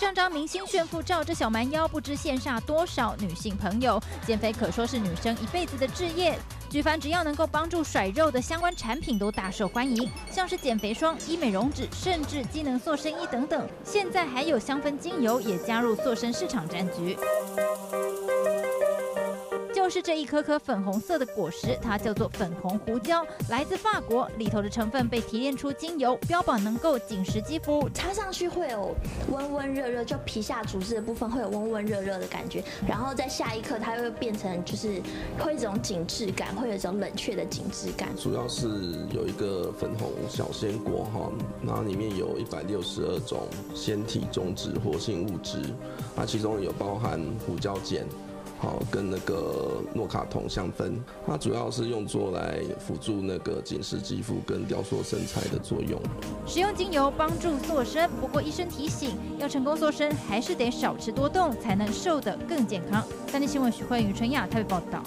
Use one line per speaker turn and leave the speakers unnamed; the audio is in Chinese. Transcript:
张张明星炫富照，这小蛮腰不知羡煞多少女性朋友。减肥可说是女生一辈子的志业。举凡只要能够帮助甩肉的相关产品都大受欢迎，像是减肥霜、医美容脂，甚至机能塑身衣等等。现在还有香氛精油也加入塑身市场战局。就是这一颗颗粉红色的果实，它叫做粉红胡椒，来自法国，里头的成分被提炼出精油，标榜能够紧实肌肤，
擦上去会有温温热热，就皮下组织的部分会有温温热热的感觉，然后在下一刻它会变成就是会一种紧致感，会有一种冷却的紧致感。
主要是有一个粉红小鲜果哈，然后里面有一百六十二种纤体种子活性物质，那其中有包含胡椒碱。好，跟那个诺卡酮香酚，它主要是用作来辅助那个紧实肌肤跟雕塑身材的作用。
使用精油帮助塑身，不过医生提醒，要成功塑身，还是得少吃多动，才能瘦得更健康。三立新闻许慧宇、陈雅台北报道。